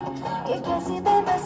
Que quer see beber